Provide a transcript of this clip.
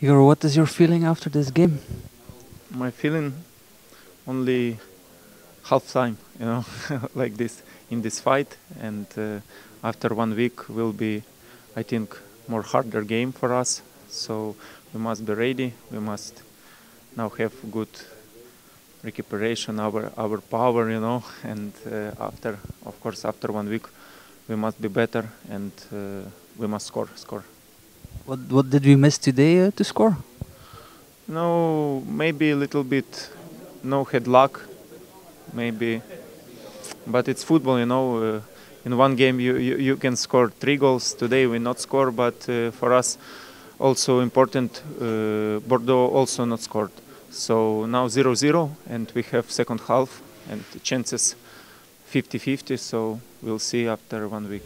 Igor, what is your feeling after this game? My feeling only half time, you know, like this in this fight, and uh, after one week will be, I think, more harder game for us. So we must be ready. We must now have good recuperation, our our power, you know, and uh, after, of course, after one week, we must be better and uh, we must score, score. What what did we miss today uh, to score? No, maybe a little bit. No head luck, maybe, but it's football, you know. Uh, in one game, you, you, you can score three goals. Today we not score, but uh, for us, also important. Uh, Bordeaux also not scored. So now 0-0, and we have second half and chances 50-50. So we'll see after one week.